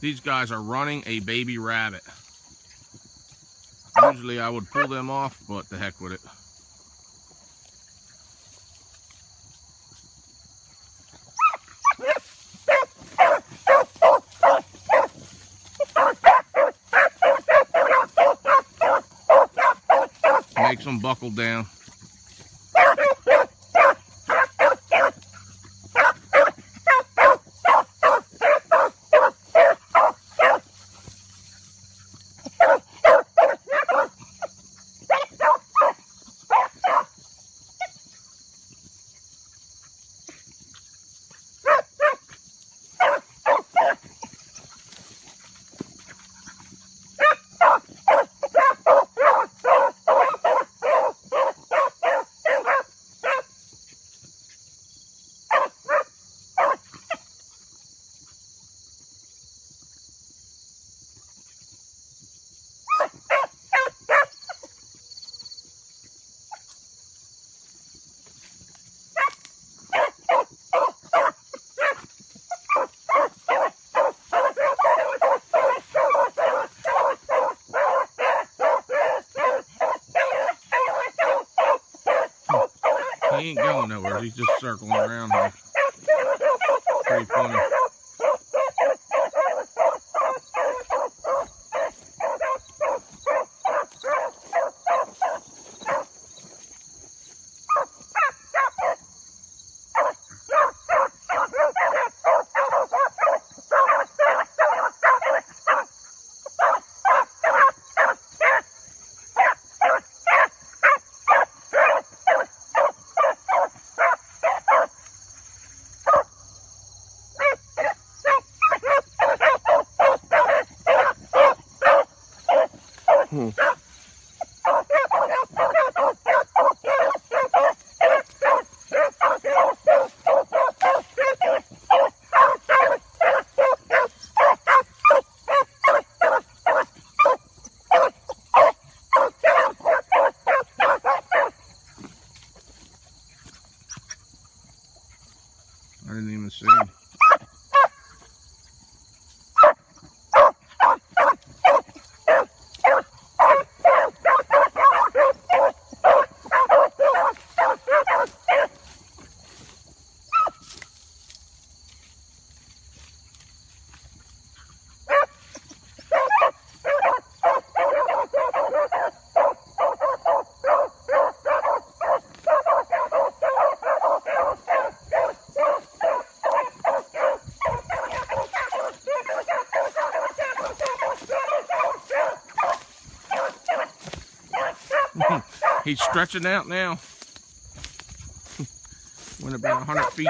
These guys are running a baby rabbit. Usually I would pull them off, but the heck with it. Makes them buckle down. He ain't going nowhere. He's just circling around here. Pretty funny. Hmm. He's stretching out now. Went about 100 feet.